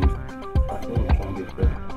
gonna get better.